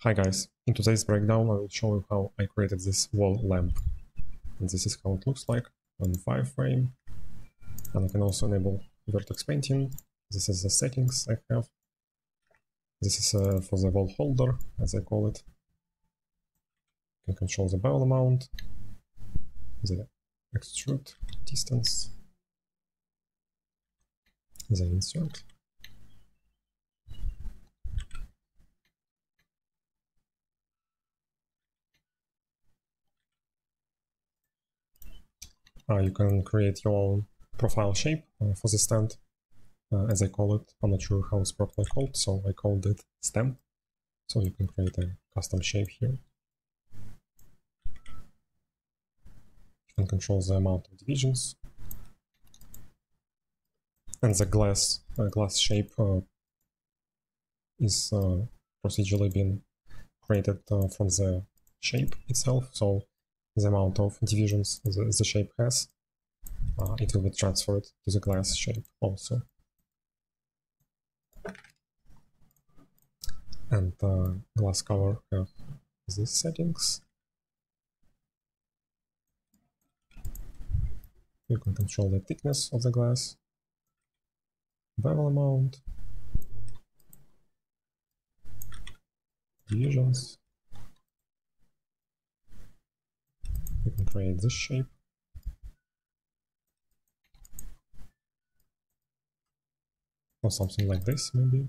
Hi guys, in today's breakdown I will show you how I created this wall lamp. And this is how it looks like on the wireframe. And I can also enable vertex painting. This is the settings I have. This is uh, for the wall holder, as I call it. You can control the bevel amount, the extrude distance, the insert, you can create your own profile shape uh, for the stand, uh, as I call it. I'm not sure how it's properly called, so I called it stem. So you can create a custom shape here. You can control the amount of divisions. And the glass uh, glass shape uh, is uh, procedurally being created from the shape itself. So the amount of divisions the, the shape has, uh, it will be transferred to the glass shape also. And the glass cover have these settings. You can control the thickness of the glass, bevel amount, divisions, we can create this shape. Or something like this, maybe.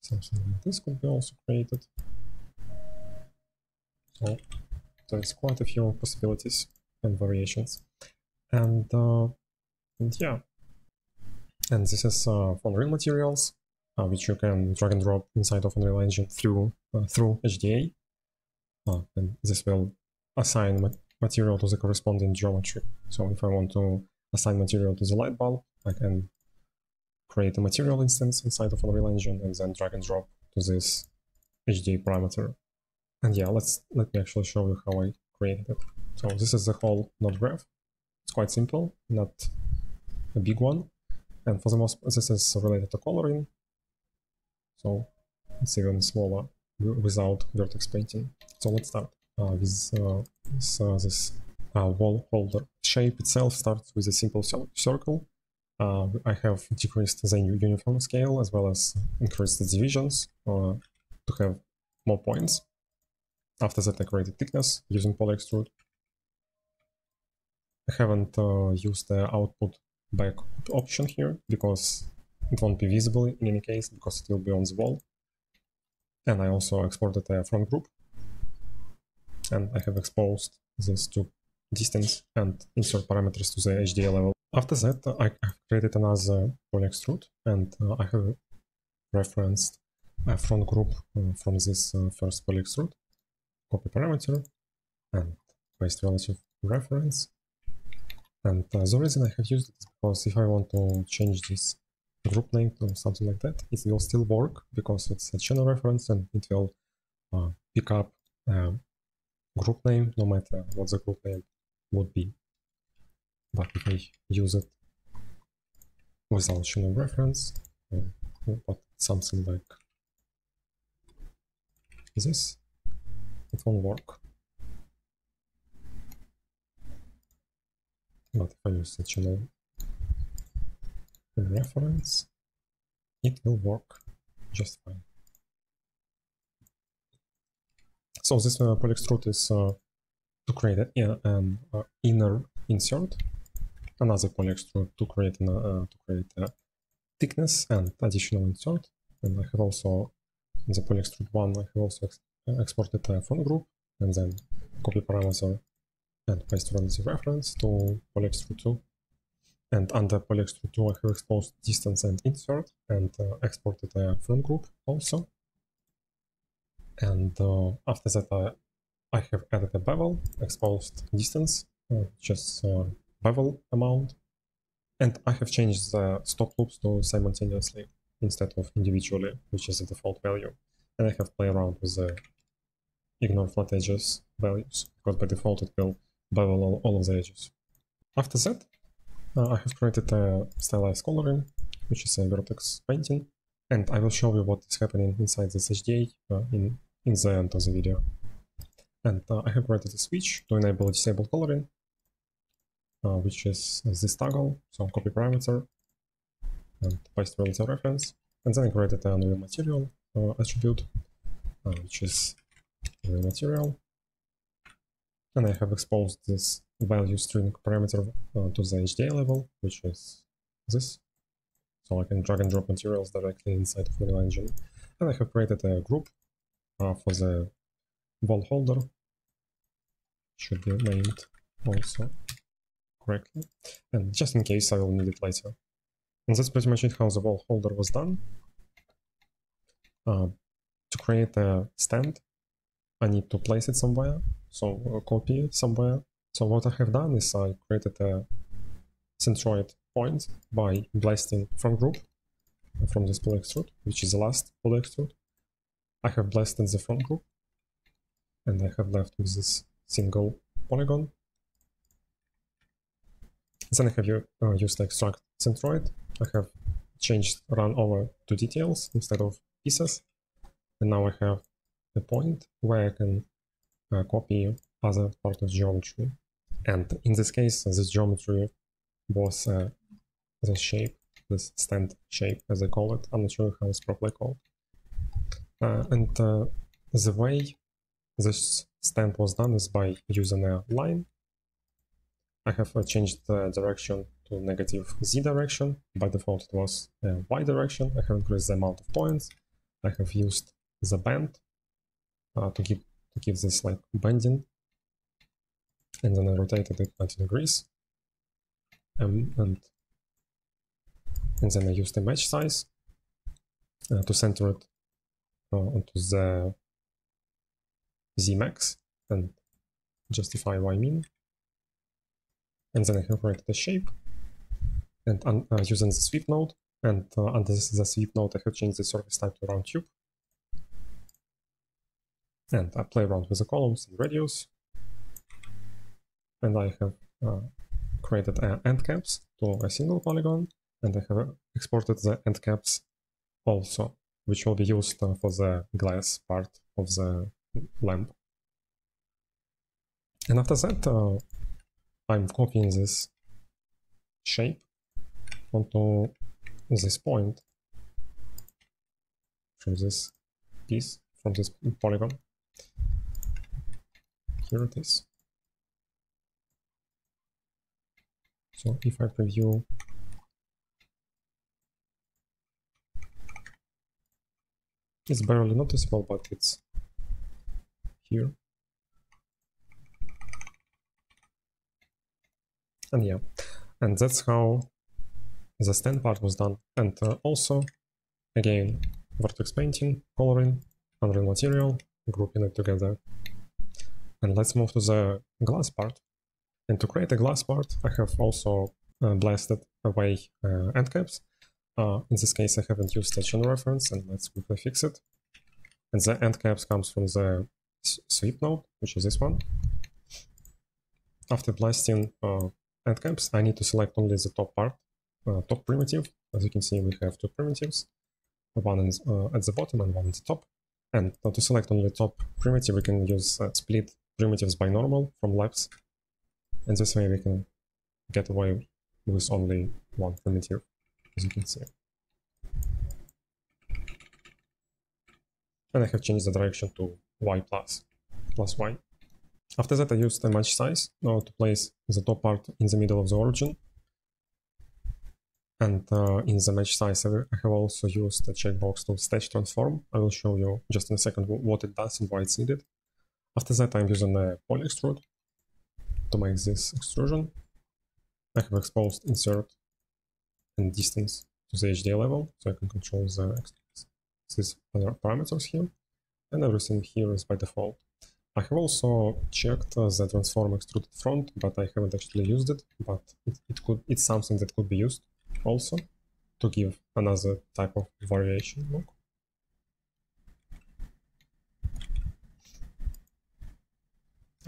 Something like this could be also created. So there's quite a few possibilities and variations and uh, and yeah. And this is uh, Unreal materials uh, which you can drag and drop inside of Unreal Engine through uh, through HDA uh, and this will assign ma material to the corresponding geometry. So if I want to assign material to the light bulb I can create a material instance inside of Unreal Engine and then drag and drop to this HDA parameter. And yeah let's let me actually show you how I created it. So this is the whole node graph it's quite simple, not a big one. And for the most this is related to coloring. So it's even smaller without vertex painting. So let's start uh, with, uh, uh, this uh, wall holder. Shape itself starts with a simple circle. Uh, I have decreased the uniform scale as well as increased the divisions uh, to have more points. After that I created thickness using poly extrude I haven't uh, used the output back option here because it won't be visible in any case because it will be on the wall. And I also exported a front group and I have exposed this to distance and insert parameters to the HDA level. After that, I have created another poly and uh, I have referenced a front group uh, from this uh, first poly copy parameter and paste relative reference and uh, the reason I have used it is because if I want to change this group name to something like that, it will still work because it's a channel reference and it will uh, pick up a group name no matter what the group name would be. But if I use it without channel reference, uh, but something like this, it won't work. But if I use the reference, it will work just fine. So this uh, poly extrude is uh, to create an um, uh, inner insert, another poly extrude to create an, uh, to create a thickness and additional insert, and I have also in the poly extrude one I have also ex exported a front group and then copy parameter and paste relative reference to poly extrude 2. And under poly extrude 2 I have exposed distance and insert and uh, exported a front group also. And uh, after that I, I have added a bevel, exposed distance, uh, just uh, bevel amount. And I have changed the stop loops to simultaneously instead of individually, which is the default value. And I have played around with the ignore flat edges values, because by default it will bevel all, all of the edges. After that, uh, I have created a stylized coloring, which is a vertex painting, and I will show you what is happening inside this HDA uh, in, in the end of the video. And uh, I have created a switch to enable disable coloring, uh, which is this toggle, so copy parameter and paste relative reference. And then I created a new material uh, attribute, uh, which is new material. And I have exposed this value string parameter uh, to the HDA level, which is this. So I can drag and drop materials directly inside of Unreal Engine. And I have created a group uh, for the wall holder. Should be named also correctly. And just in case I will need it later. And that's pretty much it how the wall holder was done. Uh, to create a stand, I need to place it somewhere, so a copy somewhere. So what I have done is I created a centroid point by blasting from group, from this poly extrude, which is the last poly extrude. I have blasted the front group, and I have left with this single polygon. Then I have uh, used extract centroid. I have changed run over to details instead of pieces. And now I have a point where I can uh, copy other part of geometry. And in this case, this geometry was uh, the shape, this stand shape, as I call it. I'm not sure how it's properly called. Uh, and uh, the way this stand was done is by using a line. I have uh, changed the direction to negative z direction. By default, it was uh, y direction. I have increased the amount of points. I have used the bend uh, to give to give this like bending, and then I rotated it 90 degrees. Um, and and then I used the match size uh, to center it uh, onto the z max and justify y min. And then I have created a shape and uh, using the sweep node. And uh, under the sweep node, I have changed the surface type to round tube. And I play around with the columns and radius. And I have uh, created uh, end caps to a single polygon. And I have exported the end caps also, which will be used uh, for the glass part of the lamp. And after that, uh, I'm copying this shape onto this point from this piece, from this polygon. Here it is. So if I preview it's barely noticeable, but it's here. And yeah, and that's how the stand part was done. And uh, also, again, vertex painting, coloring, Unreal Material, grouping it together. And let's move to the glass part. And to create a glass part, I have also uh, blasted away uh, end caps. Uh, in this case, I haven't used the channel reference, and let's quickly fix it. And the end caps comes from the sweep node, which is this one. After blasting uh, end caps, I need to select only the top part, uh, top primitive. As you can see, we have two primitives, one in, uh, at the bottom and one at the top. And to select only top primitive, we can use uh, split primitives by normal from labs. And this way we can get away with only one primitive, as you can see. And I have changed the direction to y plus, plus y. After that I used a match size now to place the top part in the middle of the origin and uh, in the match size, I have also used a checkbox to stage transform. I will show you just in a second what it does and why it's needed. After that, I'm using a poly extrude to make this extrusion. I have exposed insert and distance to the HDA level, so I can control the these other parameters here, and everything here is by default. I have also checked uh, the transform extruded front, but I haven't actually used it, but it, it could it's something that could be used also to give another type of variation look.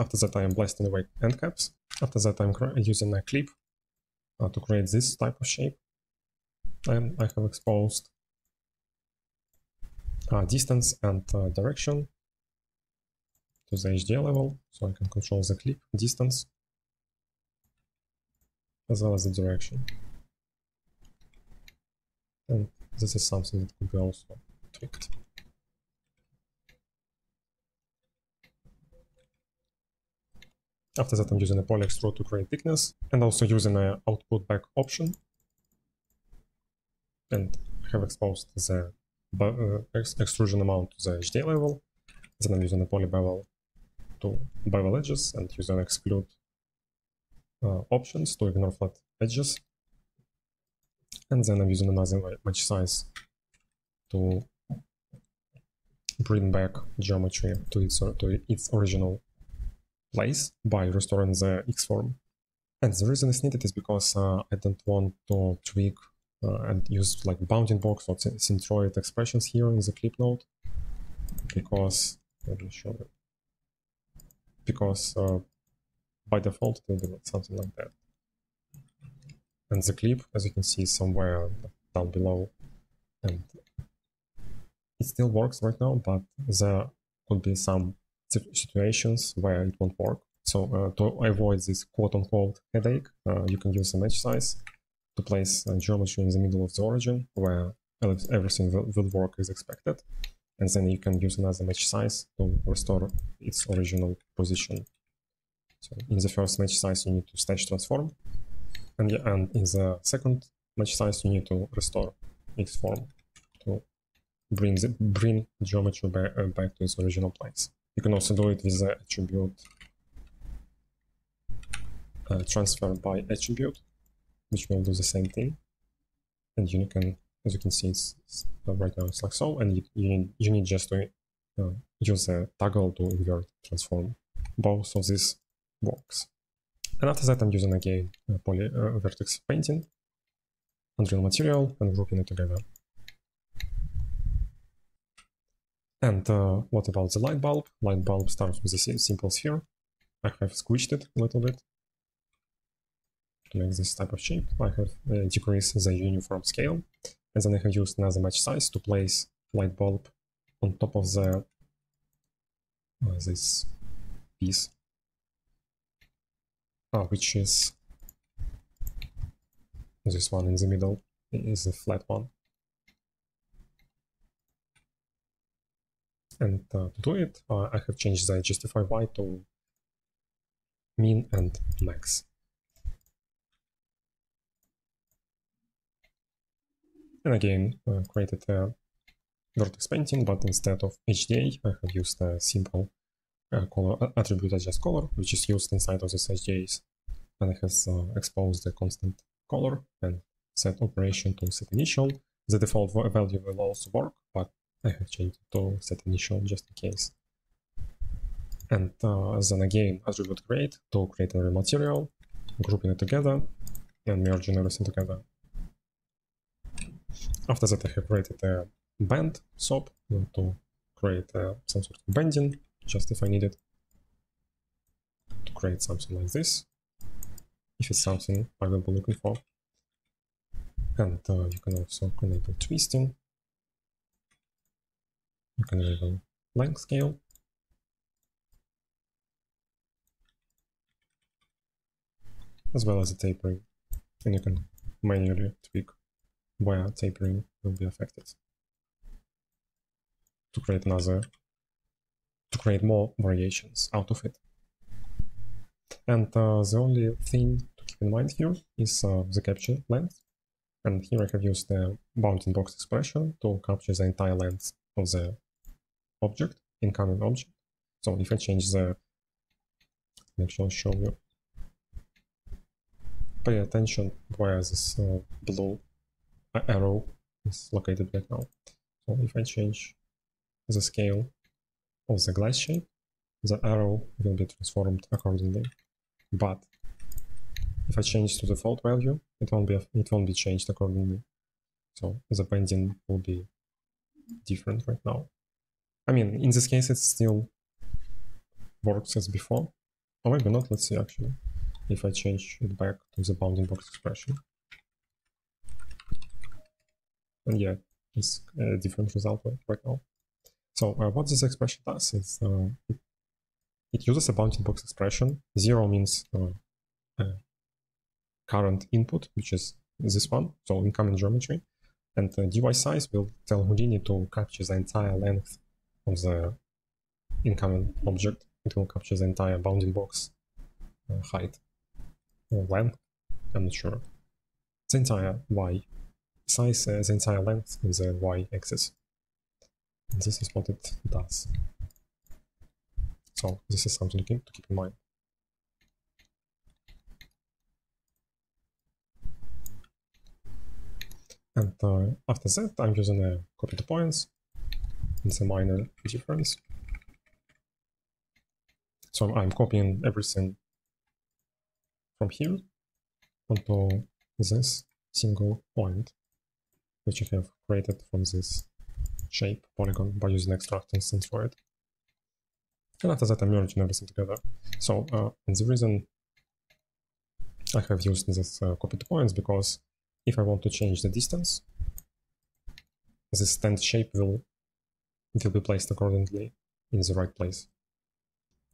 After that, I am blasting away end caps. After that, I'm using a clip uh, to create this type of shape. And I have exposed uh, distance and uh, direction to the HDA level, so I can control the clip distance as well as the direction. And this is something that could be also tweaked. After that, I'm using a poly extrude to create thickness and also using an output back option. And I have exposed the uh, extrusion amount to the HD level. Then I'm using a poly bevel to bevel edges and using exclude uh, options to ignore flat edges. And then I'm using another match size to bring back geometry to its, to its original place by restoring the X form. And the reason it's needed is because uh, I don't want to tweak uh, and use like bounding box or centroid expressions here in the clip node because let me show you. Because uh, by default it will be something like that. And the clip as you can see somewhere down below. And it still works right now but there could be some situations where it won't work so uh, to avoid this quote-unquote headache uh, you can use a match size to place a geometry in the middle of the origin where everything will, will work as expected and then you can use another match size to restore its original position. So in the first match size you need to stage transform and, and in the second match size you need to restore its form to bring the bring geometry back, uh, back to its original place. You can also do it with the attribute uh, transfer by attribute which will do the same thing. And you can, as you can see, it's, it's right now it's like so, and you, you, need, you need just to uh, use a toggle to invert transform both of these works. And after that, I'm using again uh, poly uh, vertex painting, Unreal Material, and grouping it together. And uh, what about the light bulb? Light bulb starts with a simple sphere. I have squished it a little bit to make this type of shape, I have uh, decreased the uniform scale, and then I have used another match size to place light bulb on top of the uh, this piece, uh, which is this one in the middle is the flat one. And uh, to do it, uh, I have changed the justify y to min and max. And again, uh, created a vertex painting, but instead of HDA, I have used a simple uh, color attribute adjust color, which is used inside of these HDAs. And it has uh, exposed the constant color and set operation to set initial. The default value will also work, but I have changed it to set initial just in case. And uh, then again, attribute create to create a material, grouping it together and merging everything together. After that, I have created a bend SOP to create uh, some sort of bending, just if I need it, to create something like this, if it's something I will be looking for. And uh, you can also enable twisting. You can enable length scale. As well as a tapering. And you can manually tweak where tapering will be affected to create another to create more variations out of it and uh, the only thing to keep in mind here is uh, the capture length and here I have used the bounding box expression to capture the entire length of the object, incoming object. So if I change the, make sure I show you, pay attention where this uh, blue arrow is located right now. So if I change the scale of the glass shape, the arrow will be transformed accordingly. But if I change to the default value, it won't be it won't be changed accordingly. So the bending will be different right now. I mean, in this case, it still works as before, Or maybe not, let's see actually. If I change it back to the bounding box expression. And yeah, it's a different result right now. So uh, what this expression does is uh, it, it, uses a bounding box expression. Zero means uh, current input, which is this one, so incoming geometry. And the dy size will tell Houdini to capture the entire length of the incoming object. It will capture the entire bounding box uh, height or length, I'm not sure. The entire y size, uh, the entire length in the y-axis. This is what it does. So this is something to keep in mind. And uh, after that, I'm using a copy to points. It's a minor difference. So I'm copying everything from here onto this single point, which I have created from this shape polygon by using extract instance for it. And after that, I'm merging everything together. So, uh, and the reason I have used this uh, copy to points because if I want to change the distance, this stand shape will, will be placed accordingly in the right place.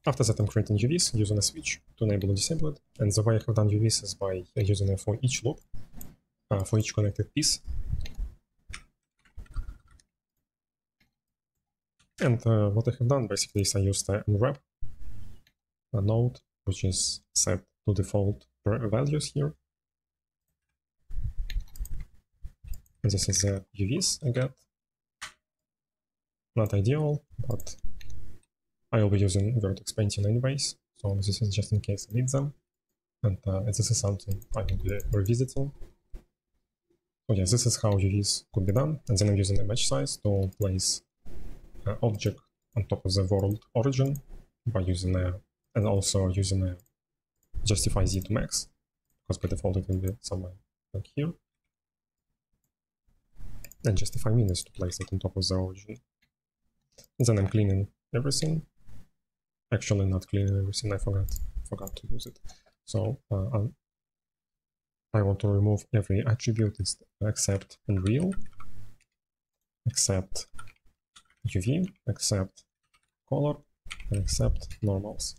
After that I'm creating UVs using a switch to enable and disable it, and the way I have done UVs is by using a for each loop, uh, for each connected piece. And uh, what I have done basically is I used the unwrap a node, which is set to default values here, And this is the UVs I get. Not ideal, but I will be using vertex painting anyways, so this is just in case I need them. And uh, this is something I will be revisiting. So this is how UVs could be done, and then I'm using the match size to place an object on top of the world origin by using a, and also using a justify z to max, because by default it will be somewhere like here and justify minutes to place it on top of the origin. And then I'm cleaning everything. Actually, not cleaning everything, I forgot, forgot to use it. So uh, I want to remove every attribute except Unreal, except UV, except color, and except normals.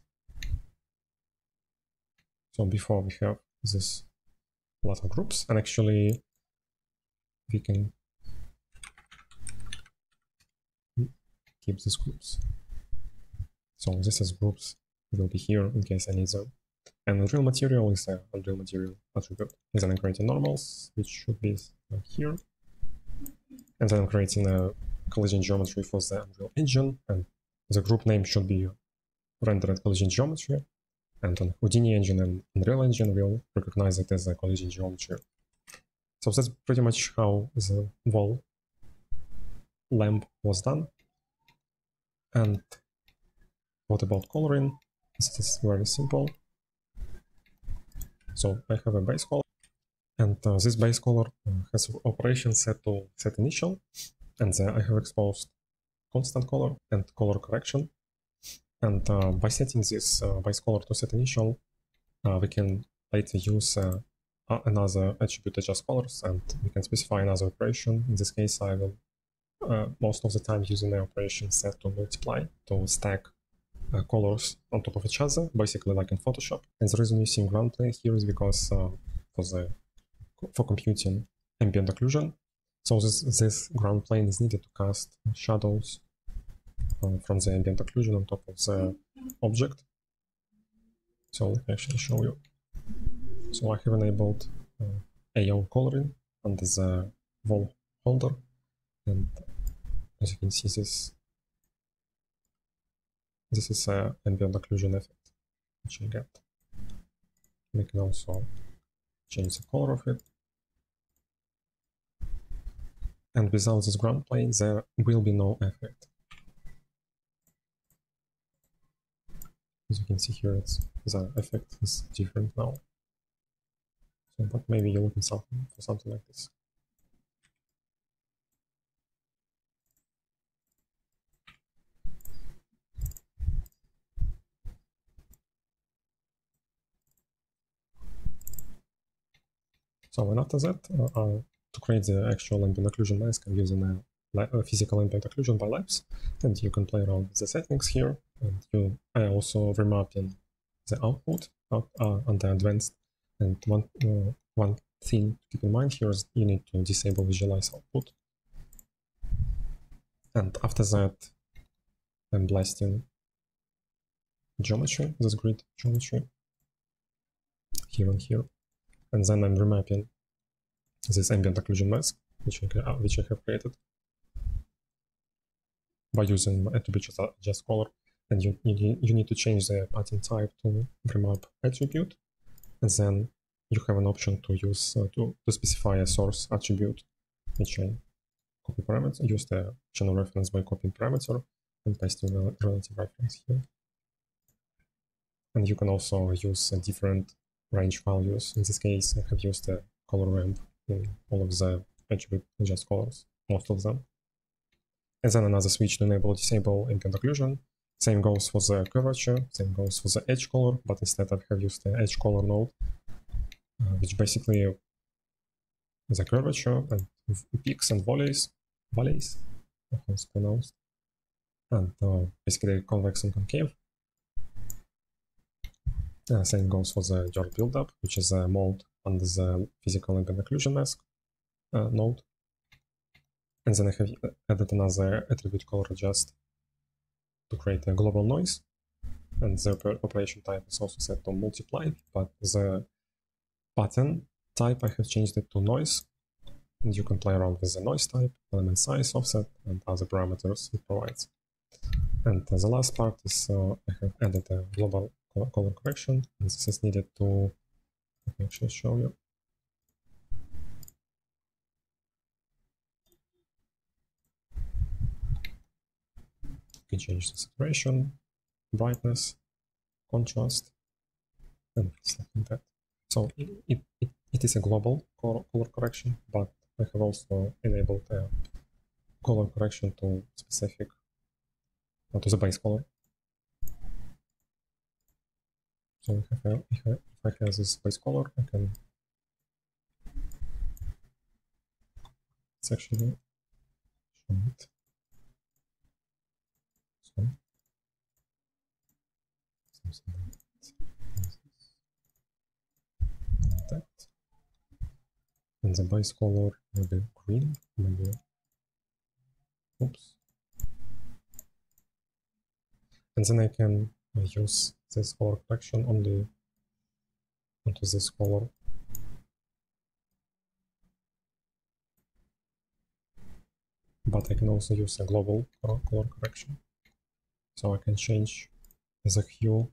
So before we have this lot of groups, and actually we can keep these groups. So this is groups will be here in case I need them. And Unreal material is uh, a Unreal material attribute. And then I'm creating normals, which should be uh, here. And then I'm creating a uh, collision geometry for the Unreal Engine, and the group name should be rendered collision geometry. And on Houdini Engine and Unreal Engine will recognize it as a collision geometry. So that's pretty much how the wall lamp was done. And what about coloring? This is very simple. So I have a base color, and uh, this base color uh, has operation set to set initial, and then I have exposed constant color and color correction. And uh, by setting this uh, base color to set initial, uh, we can later use uh, another attribute adjust colors, and we can specify another operation. In this case, I will uh, most of the time using the operation set to multiply to stack uh, colors on top of each other, basically like in Photoshop. And the reason using ground plane here is because uh, for the for computing ambient occlusion, so this, this ground plane is needed to cast shadows uh, from the ambient occlusion on top of the object. So let me actually show you. So I have enabled uh, AO coloring under the wall holder and as you can see this this is a ambient occlusion effect which you get we can also change the color of it and without this ground plane there will be no effect. As you can see here it's the effect is different now. So but maybe you're looking something for something like this So and after that, uh, uh, to create the actual ambient occlusion mask, I'm using a, a, physical ambient occlusion by Labs, and you can play around with the settings here. And you, I also remapping the output out, uh, on the advanced. And one uh, one thing to keep in mind here is you need to disable visualize output. And after that, I'm blasting geometry, this grid geometry, here and here. And then I'm remapping this ambient occlusion mask, which I, which I have created by using attribute adjust color. And you, you, you need to change the pattern type to remap attribute. And then you have an option to use uh, to, to specify a source attribute, which I copy parameter, use the channel reference by copying parameter and pasting the relative reference here. And you can also use a different range values. In this case, I have used the color ramp in all of the attribute adjust colors, most of them. And then another switch to enable disable ambient occlusion. Same goes for the curvature, same goes for the edge color, but instead I have used the edge color node, uh, which basically the curvature and peaks and valleys, volleys, how it's pronounced, and uh, basically convex and concave. Uh, same goes for the George buildup, which is a mode under the physical ambient occlusion mask uh, node. And then I have added another attribute called adjust to create a global noise. And the operation type is also set to multiply, but the pattern type I have changed it to noise. And you can play around with the noise type, element size, offset, and other parameters it provides. And the last part is uh, I have added a global color correction, and this is needed to let me actually show you. You can change the saturation, brightness, contrast, and stuff like that. So it, it, it, it is a global color, color correction, but I have also enabled a color correction to specific, uh, to the base color. So if I, if I, if I have this base color, I can it's actually it. So something like that. And the base color maybe green, maybe oops. And then I can use this color correction only onto this color. But I can also use a global color correction. So I can change the hue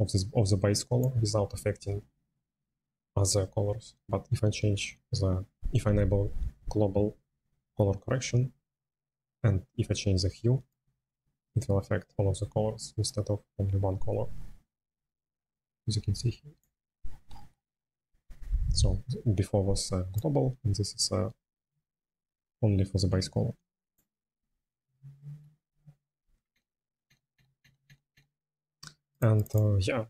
of this of the base color without affecting other colors. But if I change the if I enable global color correction and if I change the hue, it will affect all of the colors instead of only one color, as you can see here. So before was uh, global, and this is uh, only for the base color. And uh, yeah,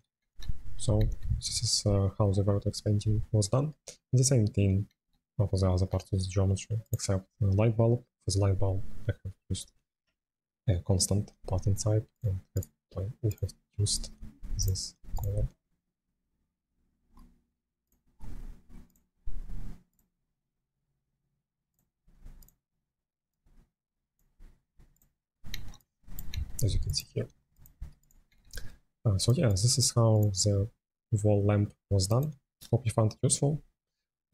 so this is uh, how the vertex painting was done. The same thing for the other parts of the geometry, except light bulb. For the light bulb, I have used a constant pattern type and have we have used this color. As you can see here. Uh, so yeah, this is how the wall lamp was done. Hope you found it useful.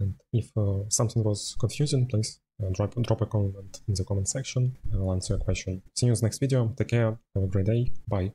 And if uh, something was confusing, please uh, drop, drop a comment in the comment section. I will answer your question. See you in the next video. Take care. Have a great day. Bye.